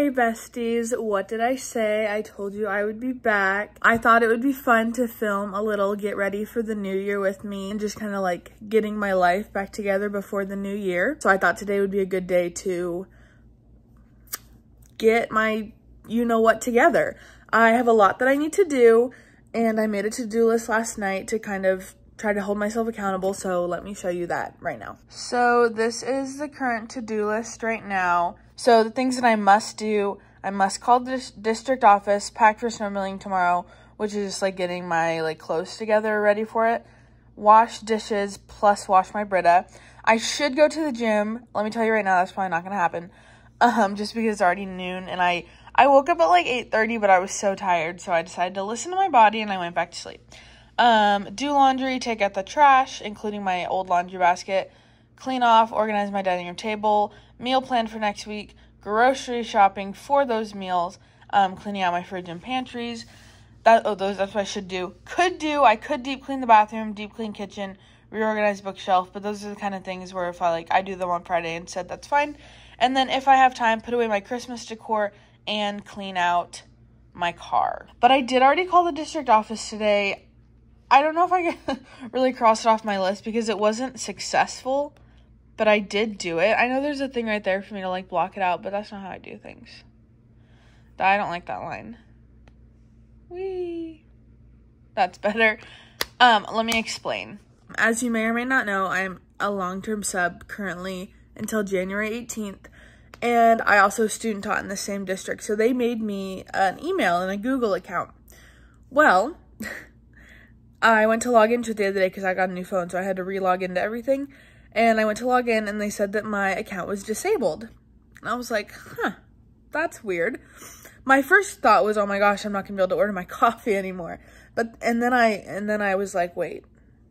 Hey besties, what did I say? I told you I would be back. I thought it would be fun to film a little get ready for the new year with me and just kind of like getting my life back together before the new year. So I thought today would be a good day to get my you know what together. I have a lot that I need to do and I made a to-do list last night to kind of try to hold myself accountable. So let me show you that right now. So this is the current to-do list right now. So the things that I must do, I must call the district office, pack for snowmobiling tomorrow, which is just like getting my like clothes together ready for it. Wash dishes plus wash my Brita. I should go to the gym. Let me tell you right now, that's probably not gonna happen. Um, just because it's already noon and I I woke up at like 8:30, but I was so tired, so I decided to listen to my body and I went back to sleep. Um, do laundry, take out the trash, including my old laundry basket, clean off, organize my dining room table, meal plan for next week, grocery shopping for those meals, um, cleaning out my fridge and pantries. That oh those that's what I should do. Could do I could deep clean the bathroom, deep clean kitchen, reorganize bookshelf, but those are the kind of things where if I like I do them on Friday and said that's fine. And then if I have time, put away my Christmas decor and clean out my car. But I did already call the district office today. I don't know if I really cross it off my list because it wasn't successful but I did do it. I know there's a thing right there for me to like block it out, but that's not how I do things. I don't like that line. Wee. That's better. Um, let me explain. As you may or may not know, I'm a long-term sub currently until January 18th. And I also student taught in the same district. So they made me an email and a Google account. Well, I went to log into it the other day because I got a new phone. So I had to re-log into everything. And I went to log in and they said that my account was disabled. And I was like, huh, that's weird. My first thought was, oh my gosh, I'm not gonna be able to order my coffee anymore. But, and then I, and then I was like, wait,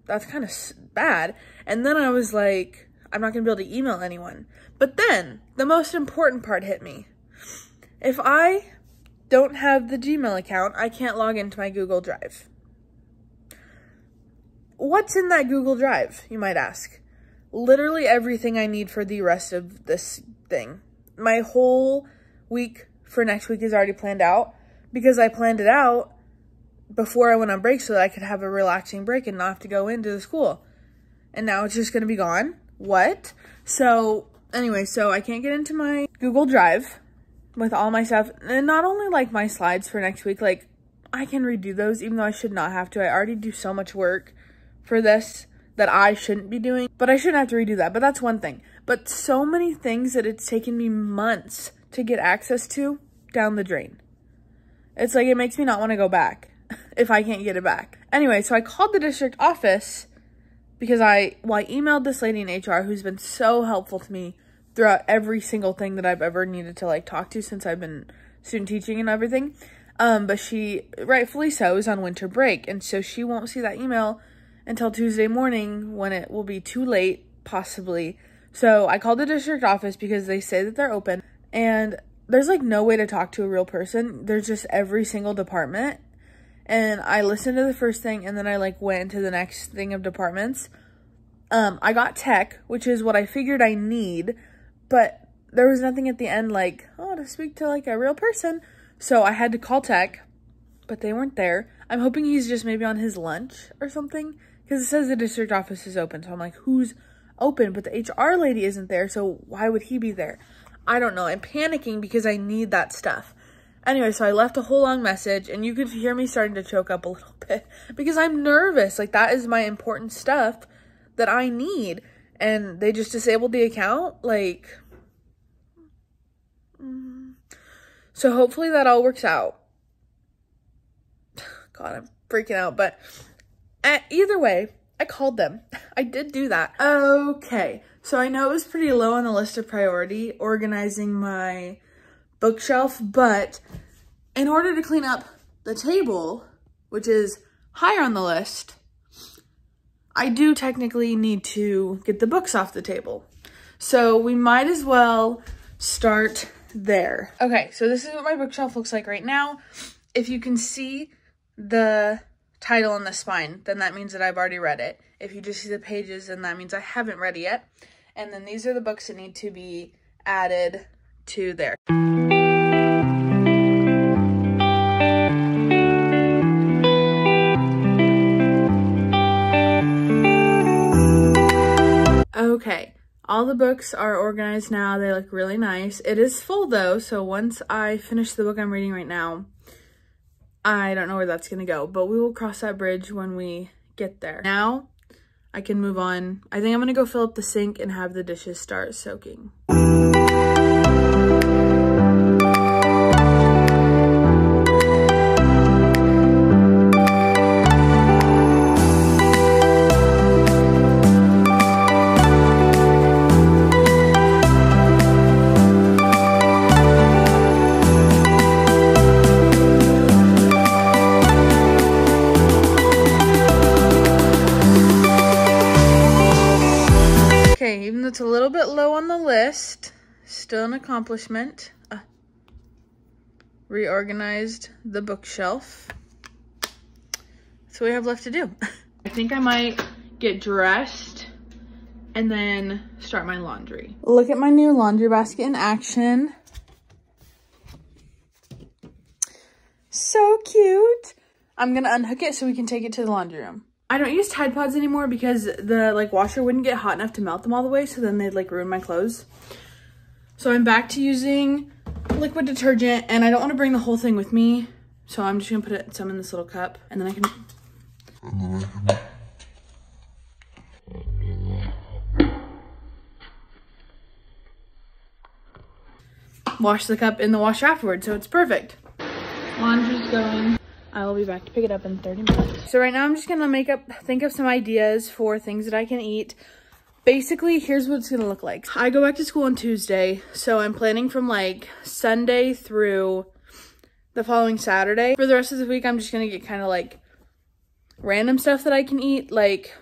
that's kind of bad. And then I was like, I'm not gonna be able to email anyone. But then the most important part hit me. If I don't have the Gmail account, I can't log into my Google Drive. What's in that Google Drive, you might ask? Literally everything I need for the rest of this thing. My whole week for next week is already planned out because I planned it out before I went on break so that I could have a relaxing break and not have to go into the school. And now it's just going to be gone. What? So, anyway, so I can't get into my Google Drive with all my stuff. And not only like my slides for next week, like I can redo those even though I should not have to. I already do so much work for this that I shouldn't be doing, but I shouldn't have to redo that, but that's one thing. But so many things that it's taken me months to get access to down the drain. It's like it makes me not want to go back if I can't get it back. Anyway, so I called the district office because I, well, I emailed this lady in HR who's been so helpful to me throughout every single thing that I've ever needed to like talk to since I've been student teaching and everything. Um, but she, rightfully so, is on winter break. And so she won't see that email until Tuesday morning when it will be too late, possibly. So I called the district office because they say that they're open and there's like no way to talk to a real person. There's just every single department. And I listened to the first thing and then I like went into the next thing of departments. Um, I got tech, which is what I figured I need, but there was nothing at the end like, oh, to speak to like a real person. So I had to call tech, but they weren't there. I'm hoping he's just maybe on his lunch or something because it says the district office is open. So I'm like, who's open? But the HR lady isn't there. So why would he be there? I don't know. I'm panicking because I need that stuff. Anyway, so I left a whole long message and you could hear me starting to choke up a little bit because I'm nervous. Like that is my important stuff that I need. And they just disabled the account. Like, mm. so hopefully that all works out. God, I'm freaking out. But uh, either way, I called them. I did do that. Okay, so I know it was pretty low on the list of priority, organizing my bookshelf, but in order to clean up the table, which is higher on the list, I do technically need to get the books off the table. So we might as well start there. Okay, so this is what my bookshelf looks like right now. If you can see the title on the spine, then that means that I've already read it. If you just see the pages, then that means I haven't read it yet. And then these are the books that need to be added to there. Okay, all the books are organized now. They look really nice. It is full though, so once I finish the book I'm reading right now, I don't know where that's going to go, but we will cross that bridge when we get there. Now, I can move on. I think I'm going to go fill up the sink and have the dishes start soaking. Accomplishment. Uh, reorganized the bookshelf. So we have left to do. I think I might get dressed and then start my laundry. Look at my new laundry basket in action. So cute. I'm gonna unhook it so we can take it to the laundry room. I don't use Tide Pods anymore because the like washer wouldn't get hot enough to melt them all the way. So then they'd like ruin my clothes. So I'm back to using liquid detergent and I don't want to bring the whole thing with me. So I'm just going to put it, some in this little cup and then I can... Wash the cup in the washer afterwards, so it's perfect. Laundry's going. I will be back to pick it up in 30 minutes. So right now I'm just going to make up, think of some ideas for things that I can eat. Basically, here's what it's to look like. I go back to school on Tuesday, so I'm planning from like Sunday through the following Saturday. For the rest of the week, I'm just to get kind of like random stuff that I can eat, like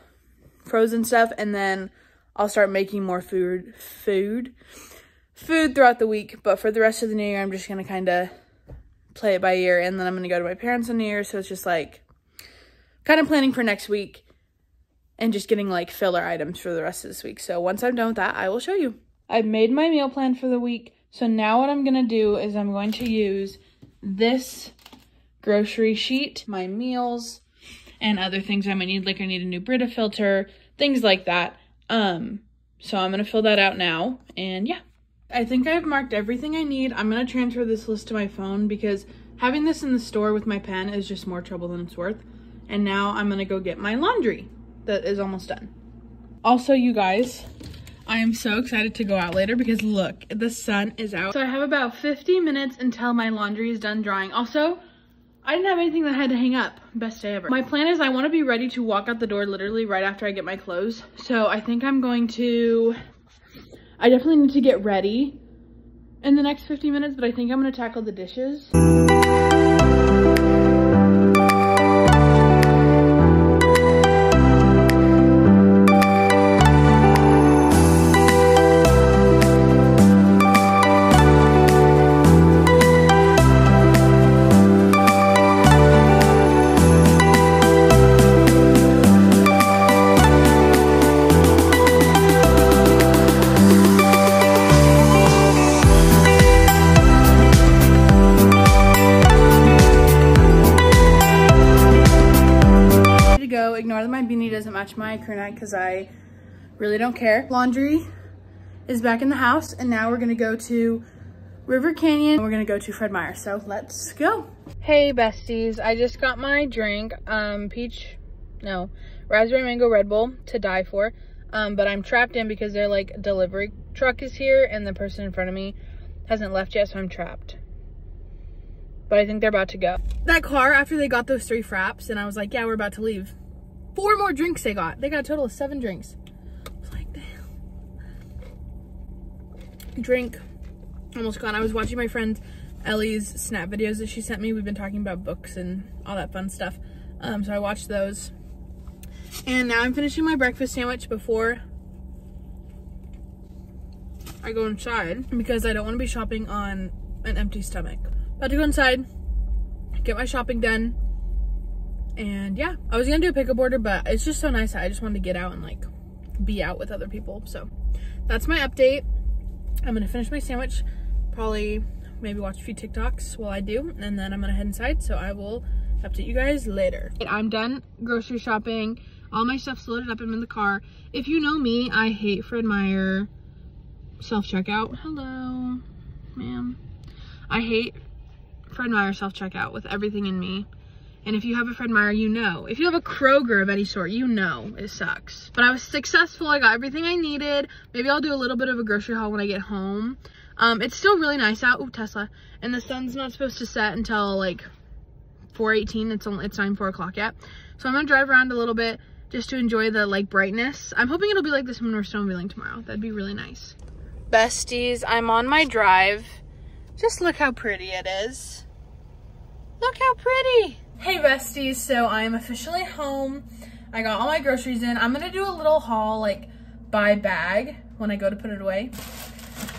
frozen stuff, and then I'll start making more food, food, food throughout the week. But for the rest of the new year, I'm just to kind of play it by ear. And then I'm to go to my parents on New Year. So it's just like kind of planning for next week and just getting like filler items for the rest of this week. So once I'm done with that, I will show you. I've made my meal plan for the week. So now what I'm to do is I'm going to use this grocery sheet, my meals, and other things I might need. Like I need a new Brita filter, things like that. Um, so I'm to fill that out now. And yeah. I think I've marked everything I need. I'm to transfer this list to my phone because having this in the store with my pen is just more trouble than it's worth. And now I'm to go get my laundry that is almost done. Also, you guys, I am so excited to go out later because look, the sun is out. So I have about 50 minutes until my laundry is done drying. Also, I didn't have anything that I had to hang up. Best day ever. My plan is I want to be ready to walk out the door literally right after I get my clothes. So I think I'm going to I definitely need to get ready in the next 50 minutes, but I think I'm gonna tackle the dishes. Really don't care. Laundry is back in the house and now we're gonna go to River Canyon. We're gonna go to Fred Meyer, so let's go. Hey besties, I just got my drink, um, peach, no, raspberry mango Red Bull to die for. Um, but I'm trapped in because their like delivery truck is here and the person in front of me hasn't left yet, so I'm trapped. But I think they're about to go. That car, after they got those three fraps, and I was like, yeah, we're about to leave four more drinks they got. They got a total of seven drinks. Drink almost gone. I was watching my friend Ellie's snap videos that she sent me. We've been talking about books and all that fun stuff. Um, so I watched those. And now I'm finishing my breakfast sandwich before I go inside because I don't want to be shopping on an empty stomach. About to go inside, get my shopping done, and yeah, I was gonna do a pickup order, but it's just so nice. I just wanted to get out and like be out with other people. So that's my update. I'm gonna finish my sandwich, probably maybe watch a few TikToks while I do, and then I'm gonna head inside. So I will update you guys later. I'm done grocery shopping. All my stuff's loaded up. I'm in the car. If you know me, I hate Fred Meyer. self-checkout. Hello, ma'am. I hate Fred Meyer self-checkout with everything in me. And if you have a Fred Meyer, you know. If you have a Kroger of any sort, you know it sucks. But I was successful. I got everything I needed. Maybe I'll do a little bit of a grocery haul when I get home. Um, it's still really nice out. Ooh, Tesla. And the sun's not supposed to set until like 4.18. It's only, it's 9, 4 o'clock yet. So I'm going to drive around a little bit just to enjoy the like brightness. I'm hoping it'll be like this when we're snowmobiling tomorrow. That'd be really nice. Besties, I'm on my drive. Just look how pretty it is. Look how pretty. Hey besties, so I'm officially home. I got all my groceries in. I'm gonna do a little haul like by bag when I go to put it away.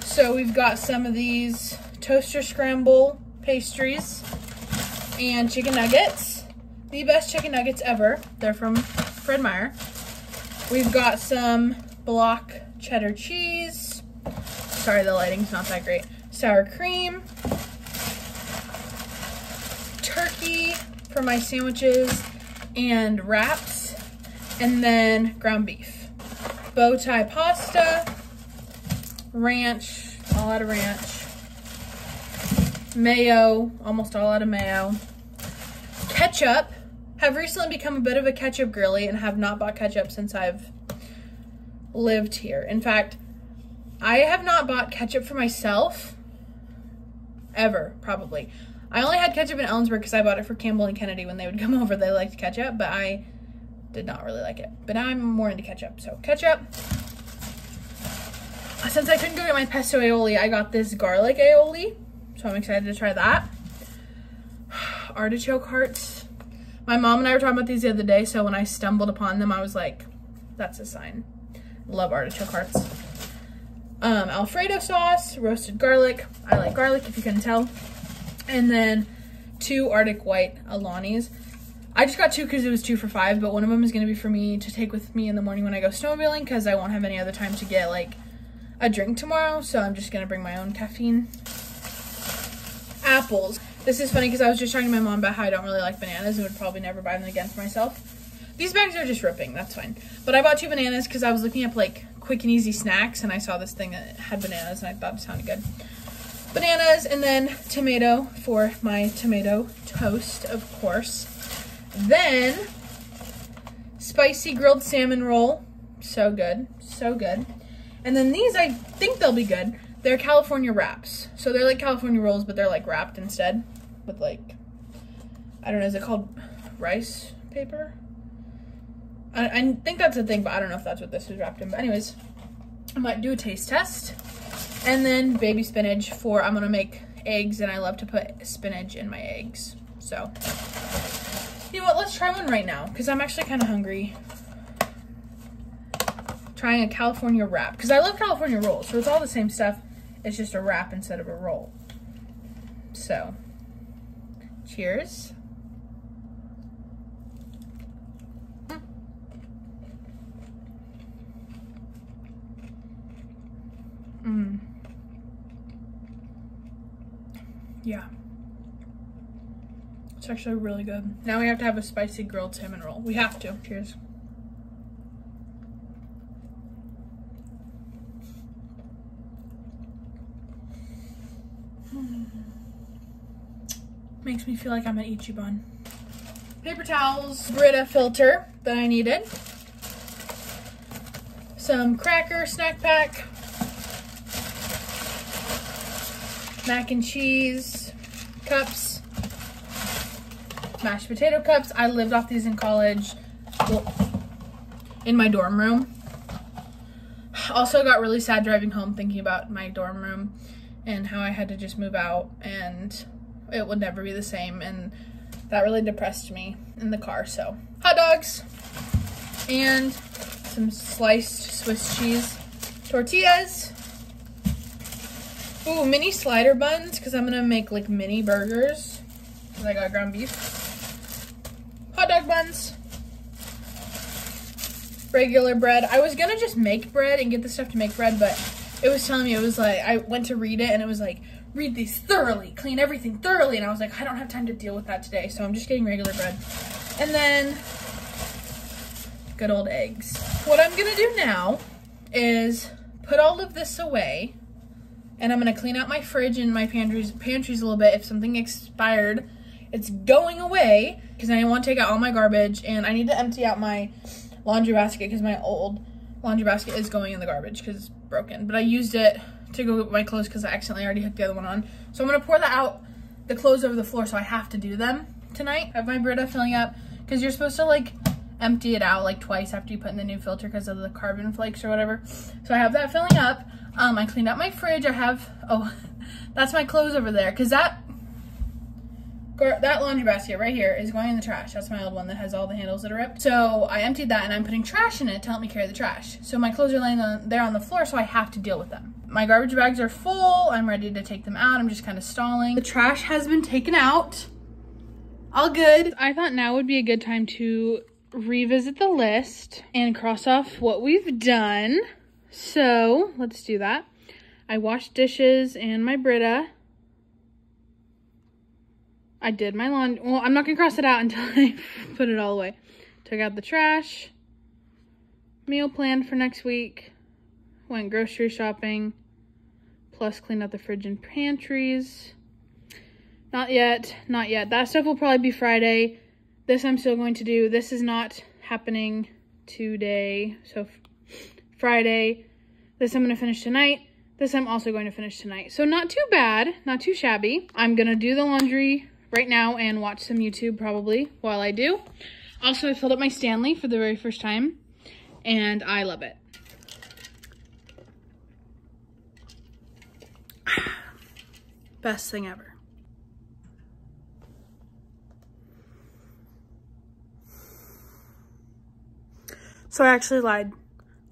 So we've got some of these toaster scramble pastries and chicken nuggets. The best chicken nuggets ever. They're from Fred Meyer. We've got some block cheddar cheese. Sorry, the lighting's not that great. Sour cream. Turkey for my sandwiches and wraps. And then ground beef. Bow tie pasta. Ranch, all out of ranch. Mayo, almost all out of mayo. Ketchup have recently become a bit of a ketchup girly and have not bought ketchup since I've lived here. In fact, I have not bought ketchup for myself ever, probably. I only had ketchup in Ellensburg because I bought it for Campbell and Kennedy when they would come over. They liked ketchup, but I did not really like it. But I'm more into ketchup. So ketchup. Since I couldn't go get my pesto aioli, I got this garlic aioli. So I'm excited to try that. Artichoke hearts my mom and I were talking about these the other day, so when I stumbled upon them, I was like, that's a sign. Love artichoke hearts. Um, Alfredo sauce, roasted garlic. I like garlic, if you couldn't tell. And then two Arctic White Alani's. I just got two because it was two for five, but one of them is going to be for me to take with me in the morning when I go snowmobiling because I won't have any other time to get, like, a drink tomorrow. So I'm just going to bring my own caffeine. Apples. This is funny because I was just talking to my mom about how I don't really like bananas and would probably never buy them again for myself. These bags are just ripping, that's fine. But I bought two bananas because I was looking up like quick and easy snacks and I saw this thing that had bananas and I thought it sounded good. Bananas and then tomato for my tomato toast, of course. Then spicy grilled salmon roll. So good, so good. And then these, I think they'll be good. They're California wraps. So they're like California rolls, but they're like wrapped instead with like, I don't know, is it called rice paper? I, I think that's a thing, but I don't know if that's what this is wrapped in. But anyways, I might do a taste test. And then baby spinach for, I'm gonna make eggs and I love to put spinach in my eggs. So, you know what, let's try one right now because I'm actually kind of hungry. Trying a California wrap because I love California rolls. So it's all the same stuff. It's just a wrap instead of a roll. So, Cheers. Mmm. Yeah. It's actually really good. Now we have to have a spicy grilled salmon roll. We have to. Cheers. Makes me feel like I'm at Ichiban. Paper towels, Brita filter that I needed. Some cracker snack pack. Mac and cheese cups. Mashed potato cups. I lived off these in college. Well, in my dorm room. Also got really sad driving home thinking about my dorm room and how I had to just move out and it would never be the same. And that really depressed me in the car. So hot dogs and some sliced Swiss cheese tortillas. Mini slider buns because I'm going to make like mini burgers because I got ground beef. Hot dog buns. Regular bread. I was going to just make bread and get the stuff to make bread, but it was telling me, it was like, I went to read it and it was like, read these thoroughly, clean everything thoroughly. And I was like, I don't have time to deal with that today. So I'm just getting regular bread. And then good old eggs. What I'm gonna do now is put all of this away and I'm gonna clean out my fridge and my pantries pantries a little bit. If something expired, it's going away because I want to take out all my garbage and I need to empty out my laundry basket because my old laundry basket is going in the garbage because it's broken. But I used it to go get my clothes because I accidentally already hooked the other one on. So I'm gonna pour that out, the clothes over the floor, so I have to do them tonight. I have my Brita filling up because you're supposed to like empty it out like twice after you put in the new filter because of the carbon flakes or whatever. So I have that filling up. Um, I cleaned out my fridge. I have, oh, that's my clothes over there because that that laundry basket right here is going in the trash. That's my old one that has all the handles that are ripped. So I emptied that and I'm putting trash in it to help me carry the trash. So my clothes are laying on, there on the floor, so I have to deal with them. My garbage bags are full. I'm ready to take them out. I'm just kind of stalling. The trash has been taken out. All good. I thought now would be a good time to revisit the list and cross off what we've done. So let's do that. I washed dishes and my Brita. I did my laundry. Well, I'm not going to cross it out until I put it all away. Took out the trash. Meal plan for next week. Went grocery shopping. Plus cleaned out the fridge and pantries. Not yet. Not yet. That stuff will probably be Friday. This I'm still going to do. This is not happening today. So Friday. This I'm going to finish tonight. This I'm also going to finish tonight. So not too bad, not too shabby. I'm going to do the laundry right now and watch some YouTube probably while I do. Also, I filled up my Stanley for the very first time and I love it. Best thing ever. So I actually lied.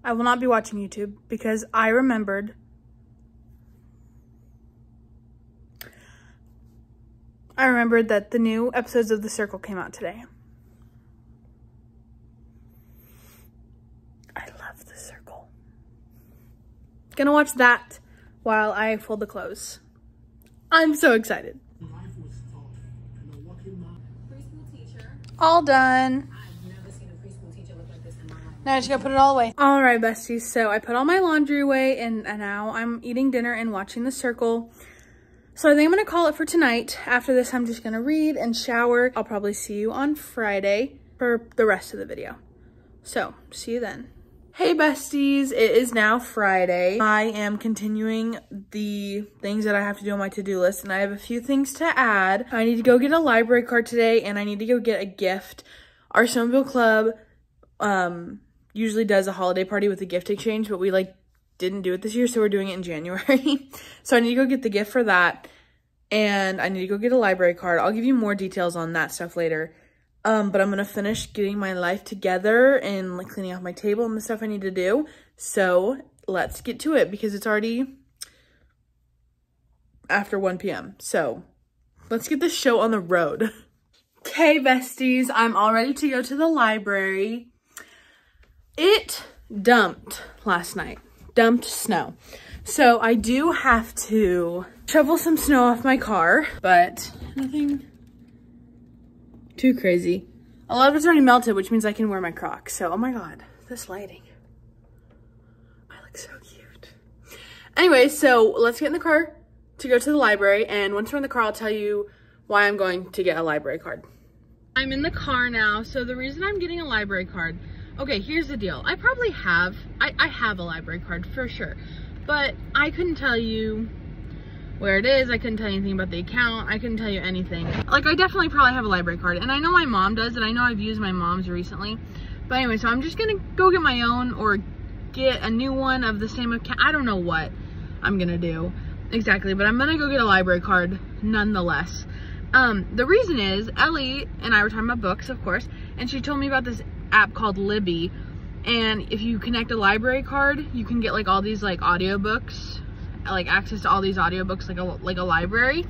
I will not be watching YouTube because I remembered I remembered that the new episodes of The Circle came out today. I love The Circle. Gonna watch that while I fold the clothes. I'm so excited. All done. Now I just gotta put it all away. All right, besties. So I put all my laundry away and, now I'm eating dinner and watching The Circle. So I think I'm gonna call it for tonight. After this, I'm just gonna read and shower. I'll probably see you on Friday for the rest of the video. So see you then. Hey besties, it is now Friday. I am continuing the things that I have to do on my to-do list and I have a few things to add. I need to go get a library card today and I need to go get a gift. Our Snowmobile Club um, usually does a holiday party with a gift exchange, but we like didn't do it this year, so we're doing it in January. so I need to go get the gift for that, and I need to go get a library card. I'll give you more details on that stuff later. Um, but I'm gonna finish getting my life together and like cleaning off my table and the stuff I need to do. So let's get to it because it's already after 1 p.m. So let's get this show on the road. Okay, besties, I'm all ready to go to the library. It dumped last night, dumped snow. So I do have to shovel some snow off my car, but nothing too crazy. A lot of it's already melted, which means I can wear my Crocs. So, oh my God, this lighting. I look so cute. Anyway, so let's get in the car to go to the library. And once we're in the car, I'll tell you why I'm going to get a library card. I'm in the car now. So the reason I'm getting a library card okay, here's the deal. I probably have, I, I have a library card for sure, but I couldn't tell you where it is. I couldn't tell you anything about the account. I couldn't tell you anything. Like I definitely probably have a library card and I know my mom does and I know I've used my mom's recently. But anyway, so I'm just gonna go get my own or get a new one of the same account. I don't know what I'm gonna do exactly, but I'm gonna go get a library card nonetheless. Um, the reason is Ellie and I were talking about books, of course, and she told me about this app called Libby. And if you connect a library card, you can get like all these like audiobooks, like access to all these audiobooks like a, like a library.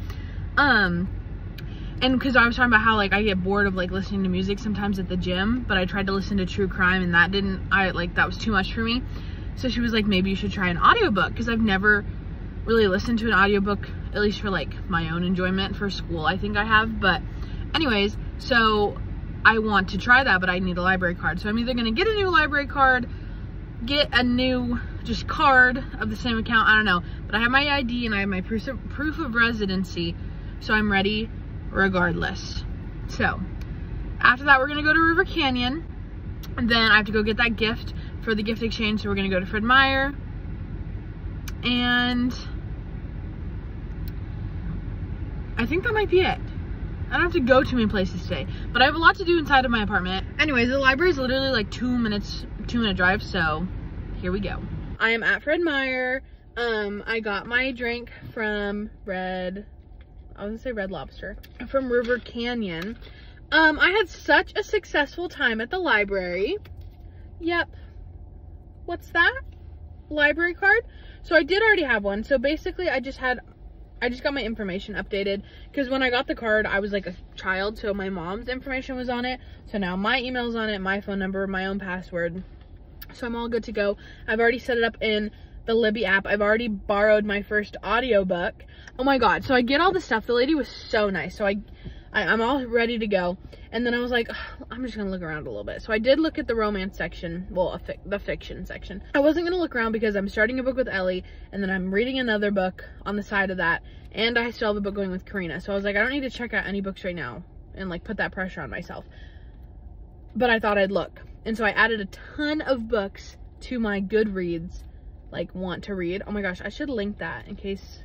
Um, and because I was talking about how like I get bored of like listening to music sometimes at the gym, but I tried to listen to true crime and that didn't, I like, that was too much for me. So she was like, maybe you should try an audiobook because I've never really listened to an audiobook, at least for like my own enjoyment for school, I think I have. But anyways, so I want to try that, but I need a library card. So I'm either going to get a new library card, get a new just card of the same account. I don't know. But I have my ID and I have my proof of, proof of residency. So I'm ready regardless. So after that, we're going to go to River Canyon. And then I have to go get that gift for the gift exchange. So we're going to go to Fred Meyer. And I think that might be it. I don't have to go too many places today, but I have a lot to do inside of my apartment. Anyways, the library is literally like two minutes, two minute drive, so here we go. I am at Fred Meyer. Um, I got my drink from Red, I was gonna say Red Lobster, from River Canyon. Um, I had such a successful time at the library. Yep. What's that? Library card? So I did already have one. So basically I just had I just got my information updated because when I got the card, I was like a child, so my mom's information was on it. So now my email's on it, my phone number, my own password. So I'm all good to go. I've already set it up in the Libby app. I've already borrowed my first audiobook. Oh my god. So I get all the stuff. The lady was so nice. So I I, am all ready to go. And then I was like, I'm just gonna look around a little bit. So I did look at the romance section, well, the fiction section. I wasn't gonna look around because I'm starting a book with Ellie, and then I'm reading another book on the side of that, and I still have a book going with Karina. So I was like, I don't need to check out any books right now and like put that pressure on myself. But I thought I'd look. And so I added a ton of books to my Goodreads, like want to read. Oh my gosh, I should link that in case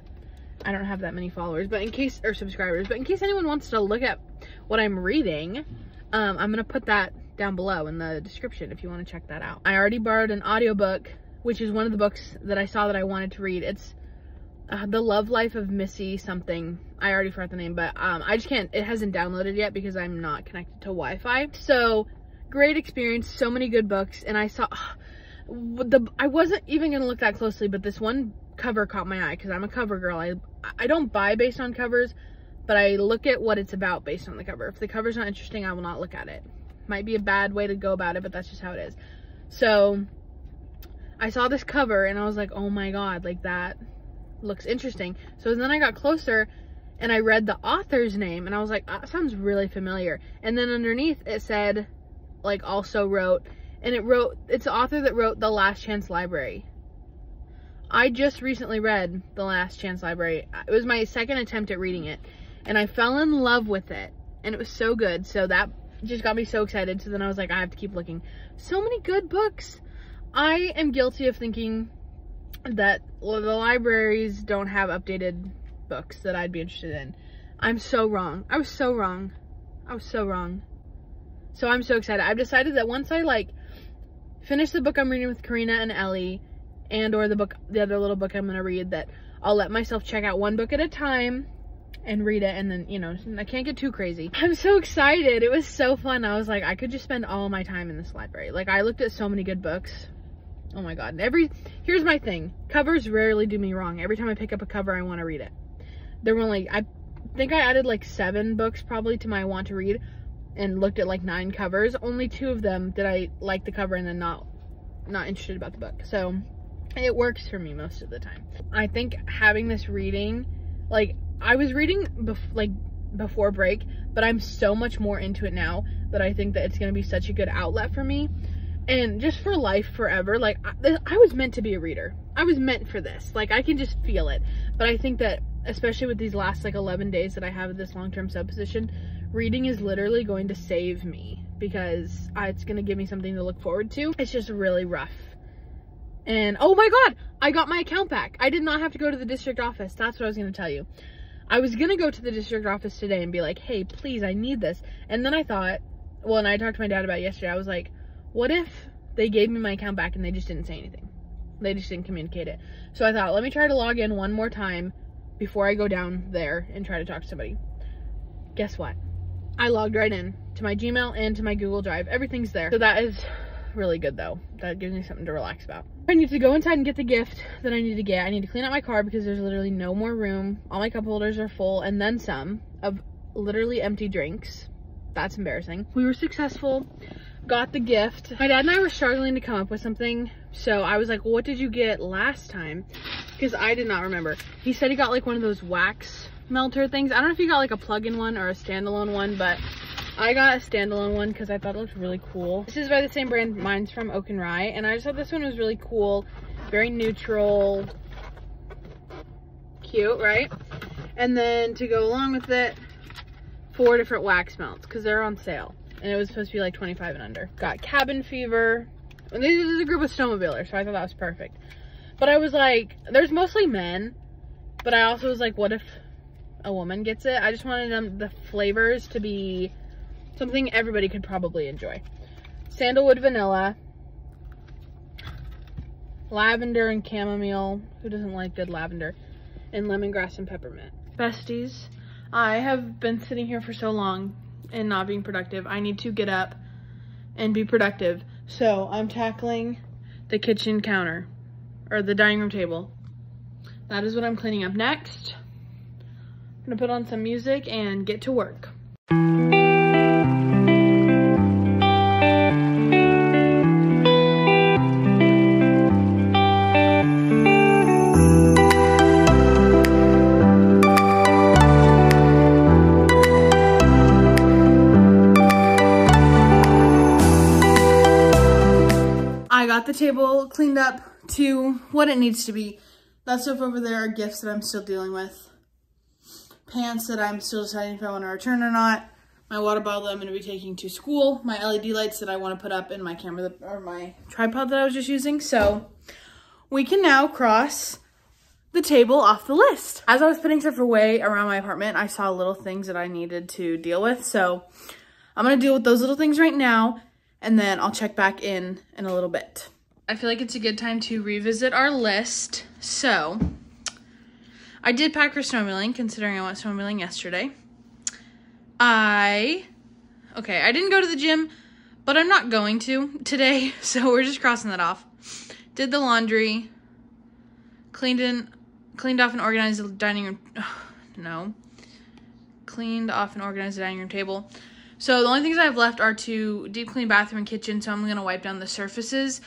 I don't have that many followers, but in case, or subscribers, but in case anyone wants to look at what I'm reading, um, I'm going to put that down below in the description if you want to check that out. I already borrowed an audiobook, which is one of the books that I saw that I wanted to read. It's uh, The Love Life of Missy something. I already forgot the name, but um, I just can't, it hasn't downloaded yet because I'm not connected to Wi-Fi. So, great experience, so many good books, and I saw, uh, the I wasn't even going to look that closely, but this one cover caught my eye because I'm a cover girl. I I don't buy based on covers, but I look at what it's about based on the cover. If the cover's not interesting, I will not look at it. Might be a bad way to go about it, but that's just how it is. So I saw this cover and I was like, oh my god, like that looks interesting. So then I got closer and I read the author's name and I was like, ah, that sounds really familiar. And then underneath it said, like also wrote, and it wrote, it's the author that wrote The Last Chance Library. I just recently read The Last Chance Library. It was my second attempt at reading it, and I fell in love with it, and it was so good. So that just got me so excited. So then I was like, I have to keep looking. So many good books. I am guilty of thinking that the libraries don't have updated books that I'd be interested in. I'm so wrong. I was so wrong. I was so wrong. So I'm so excited. I've decided that once I like finish the book I'm reading with Karina and Ellie, and or the book, the other little book I'm going to read that I'll let myself check out one book at a time and read it and then, you know, I can't get too crazy. I'm so excited. It was so fun. I was like, I could just spend all my time in this library. Like I looked at so many good books. Oh my God. Every, here's my thing. Covers rarely do me wrong. Every time I pick up a cover, I want to read it. There were only, I think I added like seven books probably to my want to read and looked at like nine covers. Only two of them did I like the cover and then not, not interested about the book. So it works for me most of the time. I think having this reading, like I was reading bef like before break, but I'm so much more into it now that I think that it's gonna be such a good outlet for me and just for life forever. Like I, I was meant to be a reader. I was meant for this. Like I can just feel it. But I think that especially with these last like 11 days that I have this long-term subposition, reading is literally going to save me because uh, it's going to give me something to look forward to. It's just really rough and oh my God, I got my account back. I did not have to go to the district office. That's what I was going to tell you. I was going to go to the district office today and be like, hey, please, I need this. And then I thought, well, and I talked to my dad about yesterday. I was like, what if they gave me my account back and they just didn't say anything? They just didn't communicate it. So I thought, let me try to log in one more time before I go down there and try to talk to somebody. Guess what? I logged right in to my Gmail and to my Google Drive. Everything's there. So that is really good though. That gives me something to relax about. I need to go inside and get the gift that I need to get. I need to clean out my car because there's literally no more room. All my cup holders are full and then some of literally empty drinks. That's embarrassing. We were successful, got the gift. My dad and I were struggling to come up with something. So I was like, well, what did you get last time? Because I did not remember. He said he got like one of those wax melter things. I don't know if he got like a plug-in one or a standalone one, but I got a standalone one because I thought it looked really cool. This is by the same brand. Mine's from Oak and Rye. And I just thought this one was really cool. Very neutral, cute, right? And then to go along with it, four different wax melts because they're on sale. And it was supposed to be like 25 and under. Got cabin fever. And this is a group of snowmobilers, so I thought that was perfect. But I was like, there's mostly men. But I also was like, what if a woman gets it? I just wanted them, the flavors to be something everybody could probably enjoy. Sandalwood vanilla. Lavender and chamomile. Who doesn't like good lavender? And lemongrass and peppermint. Besties, I have been sitting here for so long and not being productive. I need to get up and be productive. So I'm tackling the kitchen counter or the dining room table. That is what I'm cleaning up next. I'm gonna put on some music and get to work. The table cleaned up to what it needs to be. That stuff over there are gifts that I'm still dealing with. Pants that I'm still deciding if I want to return or not. My water bottle that I'm going to be taking to school. My LED lights that I want to put up in my camera that, or my tripod that I was just using. So we can now cross the table off the list. As I was putting stuff away around my apartment, I saw little things that I needed to deal with. So I'm going to deal with those little things right now and then I'll check back in in a little bit. I feel like it's a good time to revisit our list. So, I did pack for snowmobiling, considering I went snowmobiling yesterday. I, okay, I didn't go to the gym, but I'm not going to today, so we're just crossing that off. Did the laundry, cleaned in, cleaned off and organized the dining room, no, cleaned off and organized the dining room table. So the only things I have left are to deep clean bathroom and kitchen, so I'm going to wipe down the surfaces.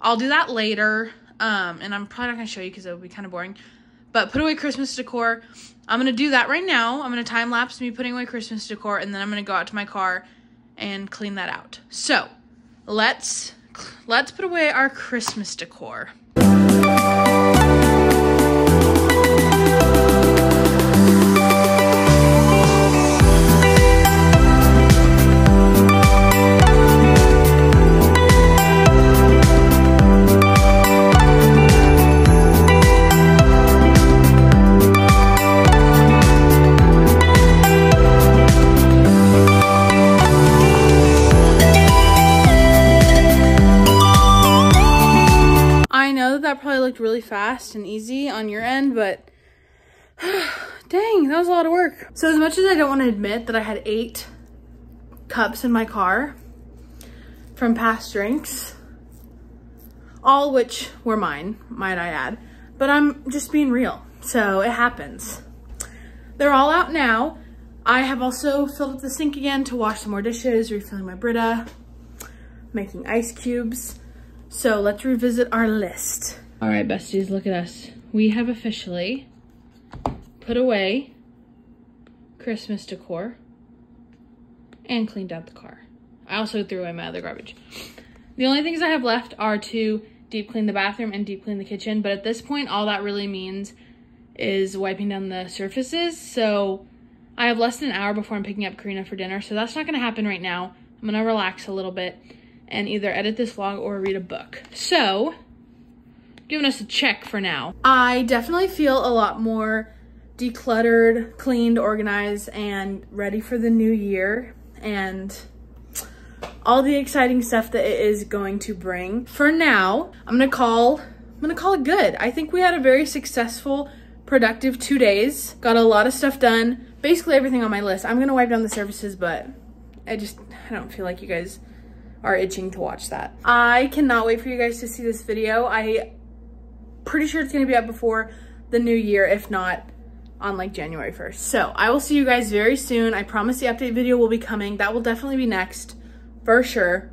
I'll do that later, um, and I'm probably not going to show you because it would be kind of boring. But put away Christmas decor. I'm going to do that right now. I'm going to time lapse me putting away Christmas decor, and then I'm going to go out to my car and clean that out. So let's let's put away our Christmas decor. Really fast and easy on your end, but dang, that was a lot of work. So as much as I don't want to admit that I had eight cups in my car from past drinks, all which were mine, might I add, but I'm just being real. So it happens. They're all out now. I have also filled up the sink again to wash some more dishes, refilling my Brita, making ice cubes. So let's revisit our list. All right, besties, look at us. We have officially put away Christmas decor and cleaned out the car. I also threw away my other garbage. The only things I have left are to deep clean the bathroom and deep clean the kitchen. But at this point, all that really means is wiping down the surfaces. So I have less than an hour before I'm picking up Karina for dinner. So that's not going to happen right now. I'm going to relax a little bit and either edit this vlog or read a book. So, giving us a check for now. I definitely feel a lot more decluttered, cleaned, organized, and ready for the new year and all the exciting stuff that it is going to bring. For now, I'm gonna call I'm gonna call it good. I think we had a very successful, productive two days. Got a lot of stuff done. Basically everything on my list. I'm gonna wipe down the surfaces, but I just I don't feel like you guys are itching to watch that. I cannot wait for you guys to see this video. I pretty sure it's gonna be up before the new year, if not on like January 1st. So I will see you guys very soon. I promise the update video will be coming. That will definitely be next for sure.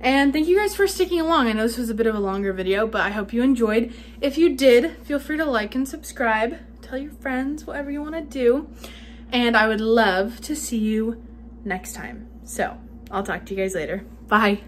And thank you guys for sticking along. I know this was a bit of a longer video, but I hope you enjoyed. If you did, feel free to like and subscribe. Tell your friends, whatever you want to do. And I would love to see you next time. So I'll talk to you guys later. Bye.